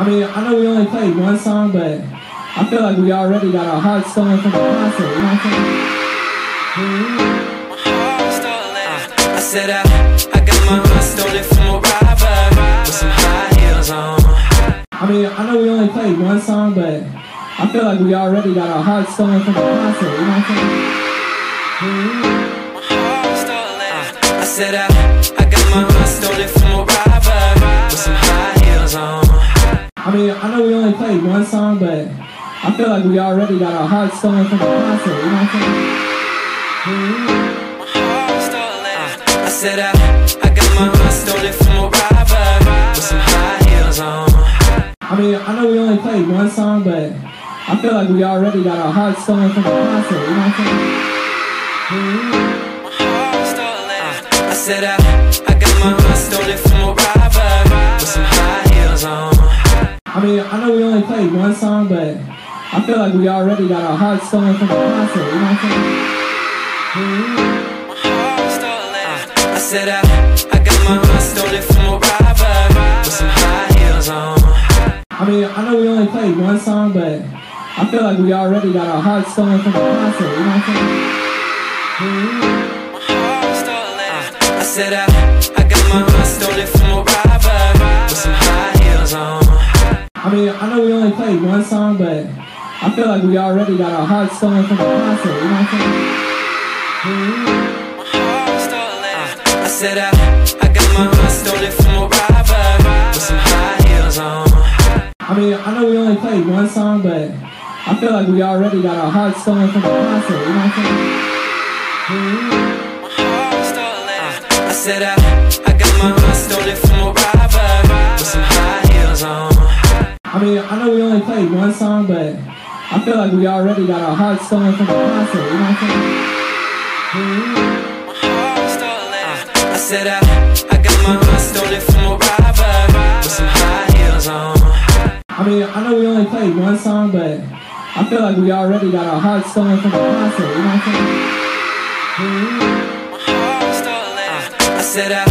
I mean, I know we only played one song, but I feel like we already got our hearts stolen from the concert. You know what I'm saying? Uh, I said I, I got my heart stolen from a robber with some high heels on. I mean, I know we only played one song, but I feel like we already got our hearts stolen from the concert. You know what I'm saying? Uh, I said I, know we only played one song, but I feel like we already got our hearts stolen from the concert. You know what I'm saying? I said I, I got my heart stolen from a robber with some high heels on. I mean, I know we only played one song, but I feel like we already got our hearts stolen from the concert. You know what I'm saying? I said I, I got my heart only played one song, but I feel like we already got our hearts stolen from the concert. You know what I'm saying? I said I, I got my heart stolen from a robber with some high heels on. I mean, I know we only played one song, but I feel like we already got our hearts stolen from the concert. You know what I'm saying? I said I, I got my heart stolen from a robber with some high heels on. I mean, I know we played one song, but I feel like we already got our hearts stolen from the concert. You know what I'm saying? I said I, I got my heart stolen from a robber with some high heels on. I mean, I know we only played one song, but I feel like we already got our hearts stolen from the concert. You know what I'm saying? I said I, I mean, I know we only played one song, but I feel like we already got our hearts stolen from the concert. You know what I'm saying? I said I, I got my heart stolen from a robber with some high heels on. I mean, I know we only played one song, but I feel like we already got our hearts stolen from the concert. You know what I'm saying? I said I,